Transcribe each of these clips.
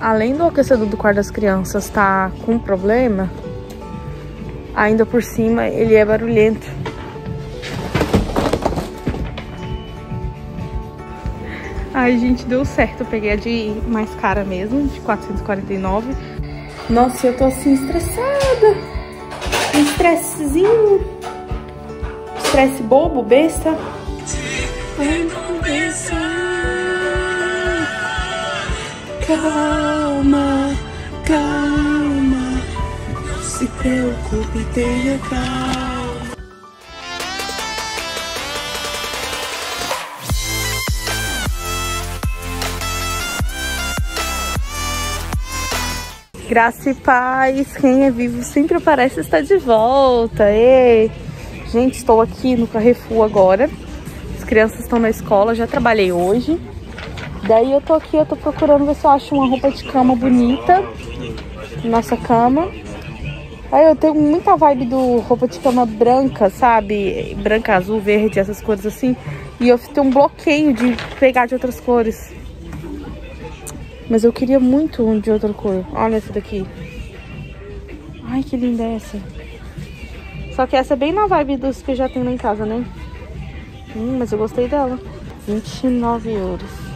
além do aquecedor do quarto das crianças estar tá com problema, ainda por cima ele é barulhento. Ai, gente, deu certo. Eu peguei a de mais cara mesmo, de 449. Nossa, eu tô assim estressada. Um estressezinho. Estresse bobo, besta. Calma, calma. Não se preocupe, tenha calma. Graça e paz, quem é vivo sempre parece estar de volta. Ei. Gente, estou aqui no Carrefour agora. As crianças estão na escola, já trabalhei hoje. Daí eu tô aqui, eu tô procurando ver se eu acho uma roupa de cama bonita. Nossa cama. Aí eu tenho muita vibe do roupa de cama branca, sabe? Branca, azul, verde, essas cores assim. E eu tenho um bloqueio de pegar de outras cores. Mas eu queria muito um de outra cor. Olha essa daqui. Ai, que linda é essa. Só que essa é bem na vibe dos que já tenho lá em casa, né? Hum, mas eu gostei dela. 29 euros.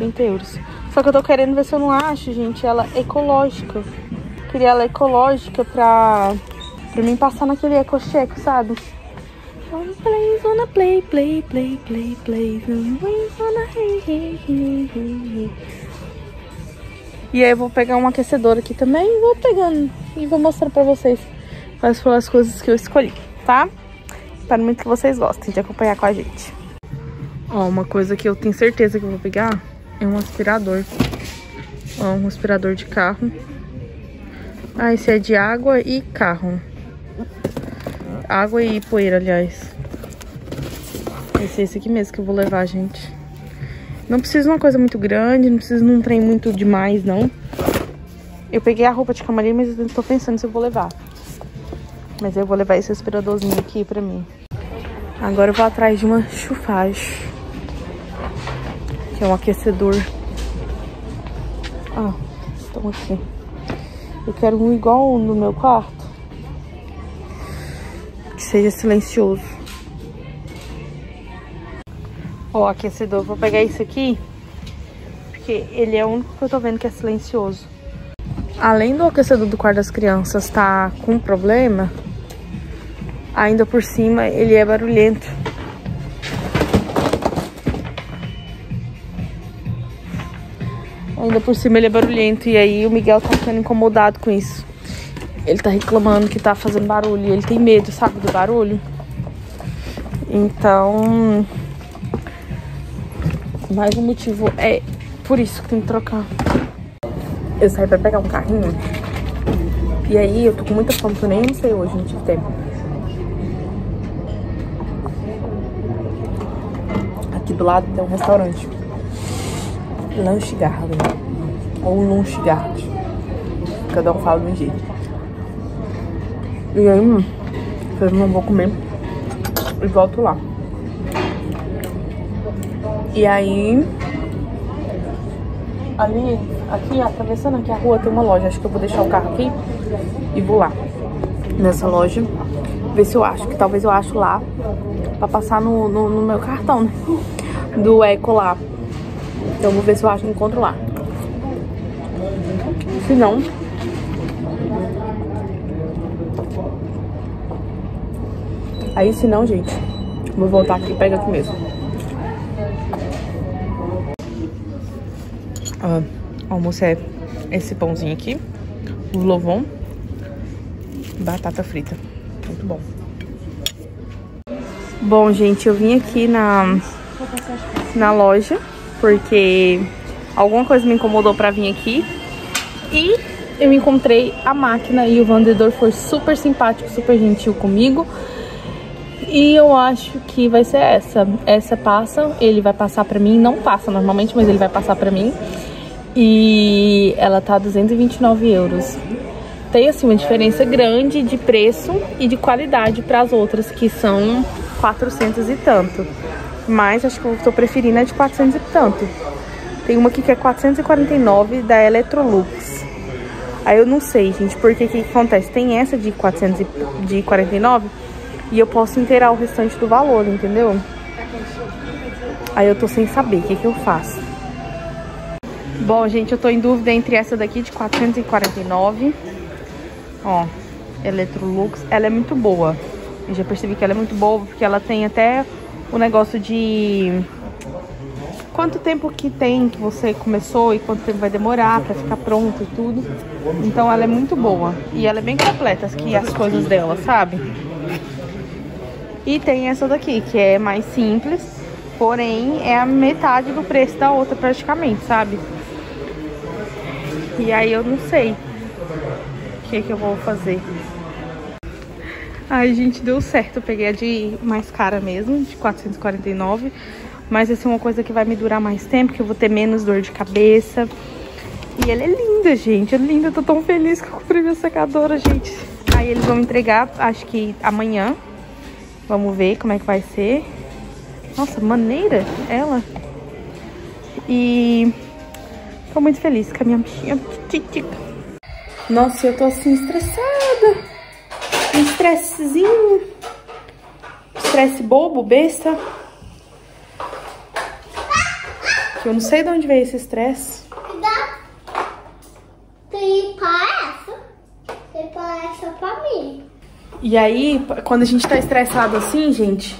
30 euros. Só que eu tô querendo ver se eu não acho, gente, ela ecológica. Queria ela ecológica pra, pra mim passar naquele ecocheco, sabe? Wanna play, wanna play, play, play, play, play. Wanna. E aí eu vou pegar um aquecedor aqui também vou pegando e vou mostrar pra vocês quais foram as coisas que eu escolhi, tá? Espero muito que vocês gostem de acompanhar com a gente. Ó, uma coisa que eu tenho certeza que eu vou pegar é um aspirador. Ó, um aspirador de carro. Ah, esse é de água e carro. Água e poeira, aliás. Esse é esse aqui mesmo que eu vou levar, gente. Não precisa de uma coisa muito grande, não precisa de um trem muito demais, não. Eu peguei a roupa de cama ali, mas eu tô pensando se eu vou levar. Mas eu vou levar esse aspiradorzinho aqui pra mim. Agora eu vou atrás de uma chufagem. Que é um aquecedor. Ah, estão aqui. Eu quero um igual no meu quarto seja silencioso. Ó, aquecedor. Vou pegar esse aqui, porque ele é o único que eu tô vendo que é silencioso. Além do aquecedor do quarto das crianças estar tá com problema, ainda por cima ele é barulhento. Ainda por cima ele é barulhento e aí o Miguel tá ficando incomodado com isso. Ele tá reclamando que tá fazendo barulho. E ele tem medo, sabe, do barulho. Então... Mais um motivo é por isso que tem que trocar. Eu saí pra pegar um carrinho. E aí eu tô com muita fome, que eu nem sei hoje, não tive tempo. Aqui do lado tem um restaurante. Lunch. Ou Lunch Garden. Cada um fala de um jeito. E aí, hum, eu não vou comer e volto lá. E aí, ali, aqui, atravessando aqui a rua, tem uma loja. Acho que eu vou deixar o carro aqui e vou lá nessa loja. Ver se eu acho, que talvez eu acho lá pra passar no, no, no meu cartão, né? Do Eco lá. Então vou ver se eu acho encontro lá. Se não, Aí, se não, gente, vou voltar aqui e pega aqui mesmo. Ah, almoço é esse pãozinho aqui, o lovon, batata frita. Muito bom. Bom, gente, eu vim aqui na, na loja porque alguma coisa me incomodou pra vir aqui. E eu encontrei a máquina e o vendedor foi super simpático, super gentil comigo. E eu acho que vai ser essa. Essa passa, ele vai passar pra mim. Não passa normalmente, mas ele vai passar pra mim. E ela tá 229 euros. Tem, assim, uma diferença grande de preço e de qualidade para as outras, que são 400 e tanto. Mas acho que eu tô preferindo a de 400 e tanto. Tem uma aqui que é 449 da Electrolux. Aí eu não sei, gente, porque o que, acontece? Tem essa de 449 e eu posso inteirar o restante do valor, entendeu? Aí eu tô sem saber o que, que eu faço. Bom, gente, eu tô em dúvida entre essa daqui de 449. Ó, Electrolux. Ela é muito boa. Eu já percebi que ela é muito boa, porque ela tem até o negócio de quanto tempo que tem que você começou e quanto tempo vai demorar pra ficar pronto e tudo. Então ela é muito boa. E ela é bem completa aqui, as coisas dela, sabe? E tem essa daqui, que é mais simples, porém é a metade do preço da outra praticamente, sabe? E aí eu não sei o que, que eu vou fazer. Ai, gente, deu certo. Eu peguei a de mais cara mesmo, de 449. Mas é uma coisa que vai me durar mais tempo, que eu vou ter menos dor de cabeça. E ela é linda, gente. É linda. Eu tô tão feliz que eu comprei minha secadora, gente. Aí eles vão entregar, acho que amanhã. Vamos ver como é que vai ser. Nossa, maneira ela. E tô muito feliz com a minha bichinha. Nossa, eu tô assim estressada. Um estressezinho. Estresse bobo, besta. Que eu não sei de onde veio esse estresse. Tem palestra. Tem palestra pra mim. E aí, quando a gente tá estressado assim, gente,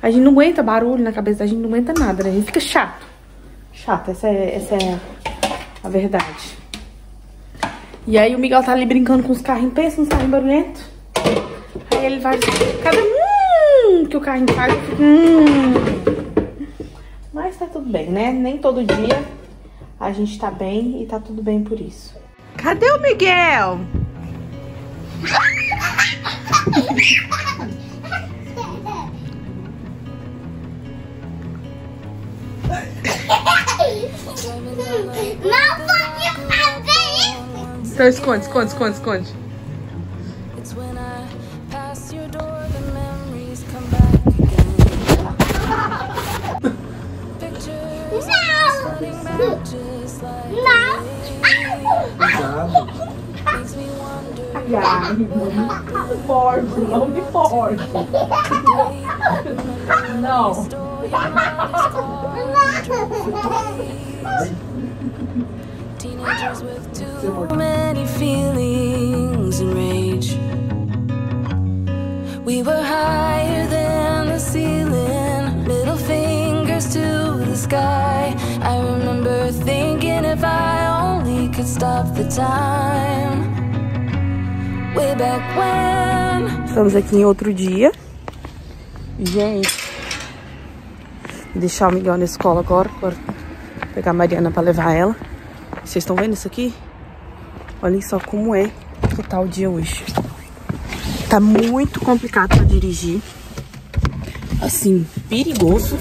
a gente não aguenta barulho na cabeça, a gente não aguenta nada, né? A gente fica chato. Chato, essa é, essa é a verdade. E aí o Miguel tá ali brincando com os carrinhos, pensa nos carrinhos barulhentos. Aí ele vai, cada hum que o carrinho faz, eu fico, hum. Mas tá tudo bem, né? Nem todo dia a gente tá bem e tá tudo bem por isso. Cadê o Miguel? Não pode fazer isso. Então esconde, esconde, esconde, esconde. Não. Stole your eyes, called Teenagers with too many feelings and rage. We were higher than the ceiling, middle fingers to the sky. I remember thinking if I only could stop the time. Way back when. Estamos aqui em outro dia. Gente, vou deixar o Miguel na escola agora, agora pegar a Mariana pra levar ela. Vocês estão vendo isso aqui? Olhem só como é que tá o dia hoje. Tá muito complicado pra dirigir. Assim, perigoso.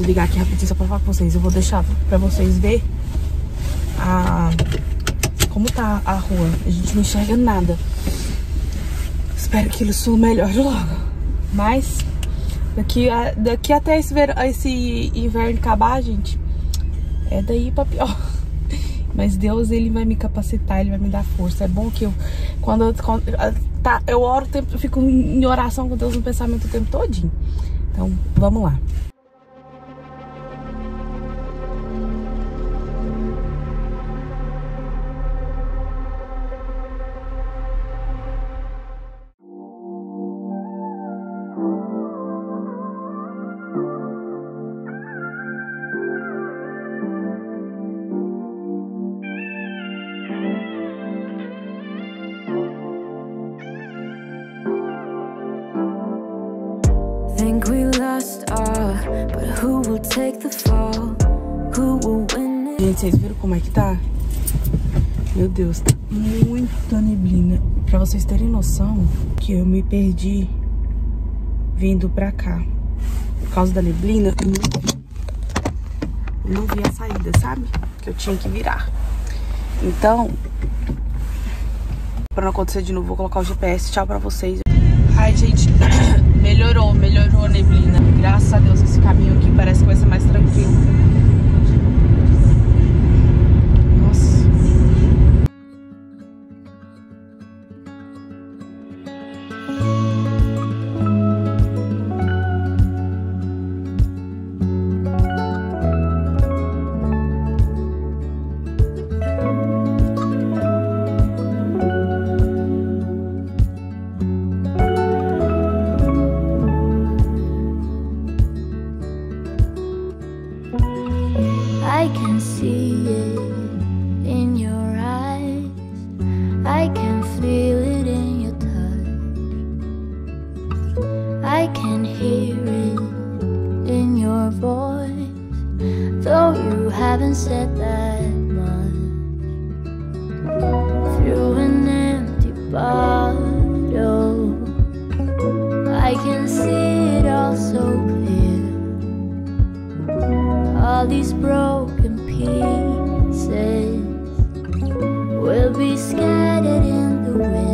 Desligar aqui rapidinho só pra falar com vocês. Eu vou deixar pra vocês ver a como tá a rua. A gente não enxerga nada. Espero que isso melhore logo. Mas daqui, a- daqui até esse, ver- esse inverno acabar, gente, é daí pra pior. Mas Deus, ele vai me capacitar, ele vai me dar força. É bom que eu, quando eu, quando- tá, eu oro, tempo- eu fico em oração com Deus no pensamento o tempo todinho. Então, vamos lá. Gente, vocês viram como é que tá? Meu Deus, tá muita neblina. Pra vocês terem noção que eu me perdi vindo pra cá. Por causa da neblina, eu não não vi a saída, sabe? Que eu tinha que virar. Então, pra não acontecer de novo, vou colocar o GPS. Tchau pra vocês. Ai, gente, Melhorou, melhorou a neblina. Graças a Deus, esse caminho aqui parece que vai ser mais tranquilo. Said that much. Through an empty bottle, I can see it all so clear all these broken pieces will be scattered in the wind.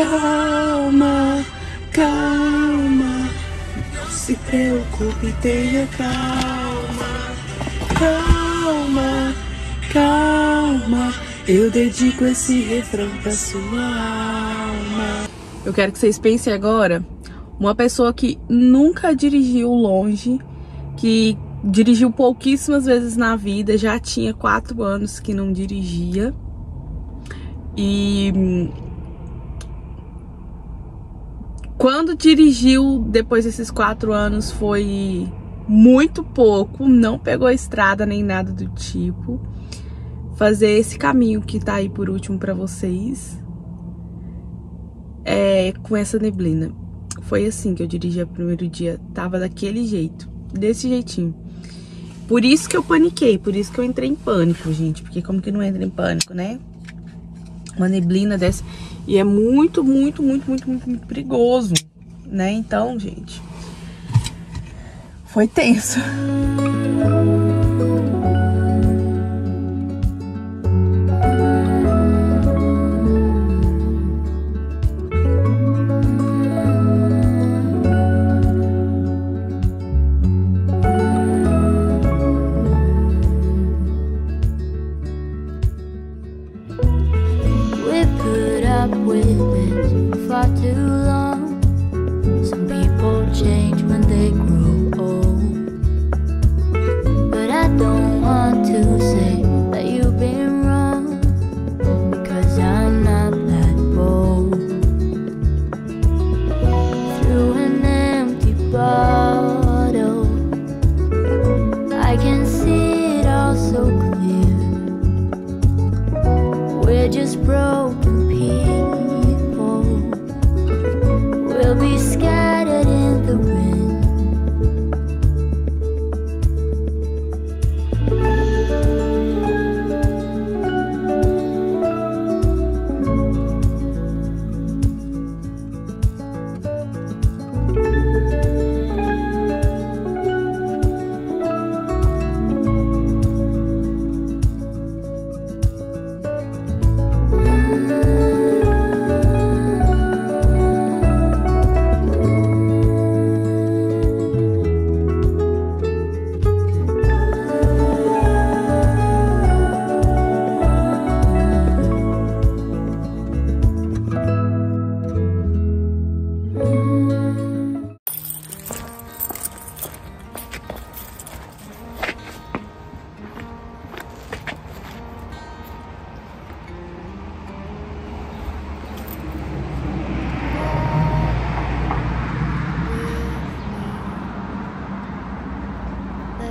Calma, calma. Não se preocupe, tenha calma. Calma, calma. Eu dedico esse refrão pra sua alma. Eu quero que vocês pensem agora uma pessoa que nunca dirigiu longe, que dirigiu pouquíssimas vezes na vida, já tinha quatro anos que não dirigia. E quando dirigiu depois desses quatro anos foi muito pouco, não pegou estrada nem nada do tipo. Fazer esse caminho que tá aí por último pra vocês é com essa neblina. Foi assim que eu dirigi o primeiro dia, tava daquele jeito, desse jeitinho. Por isso que eu paniquei, por isso que eu entrei em pânico, gente, porque como que não entra em pânico, né? Uma neblina dessa e é muito, muito, muito, muito, muito, muito perigoso, né? Então, gente, foi tenso. Up with it far too long. Some people change when they grow old. But I don't want to say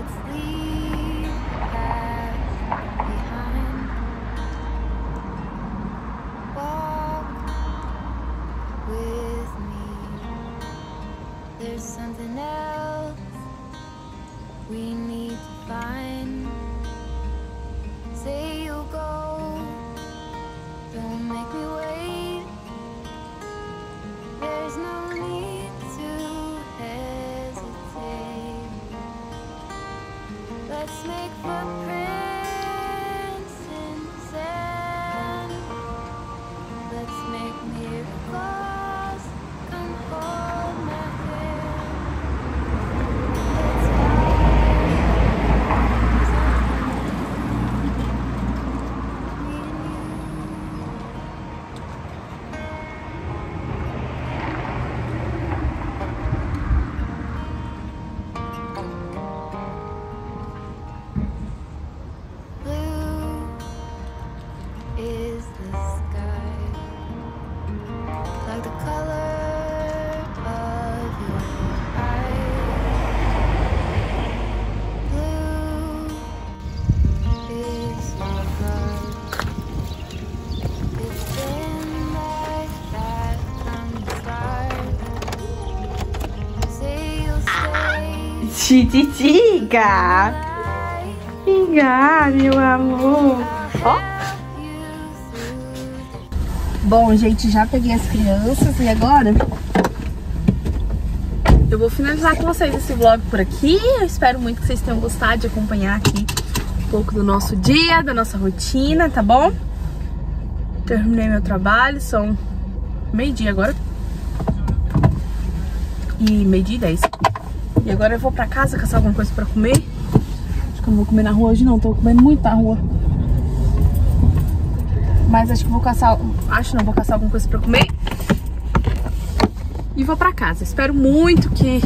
sleep. Let's make footprints Tititica. Iga, meu amor. Ó. Bom, gente, já peguei as crianças e agora eu vou finalizar com vocês esse vlog por aqui. Eu espero muito que vocês tenham gostado de acompanhar aqui um pouco do nosso dia, da nossa rotina, tá bom? Terminei meu trabalho, são meio-dia agora. E meio-dia e dez. E agora eu vou pra casa caçar alguma coisa pra comer. Acho que eu não vou comer na rua hoje não, tô comendo muito na rua. Mas acho que vou caçar, acho não, vou caçar alguma coisa pra comer. E vou pra casa. Espero muito que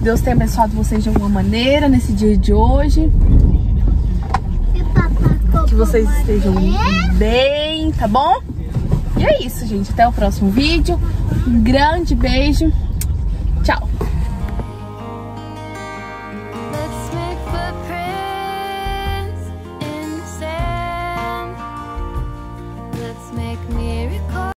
Deus tenha abençoado vocês de alguma maneira nesse dia de hoje. Que vocês estejam bem, tá bom? E é isso, gente. Até o próximo vídeo. Um grande beijo.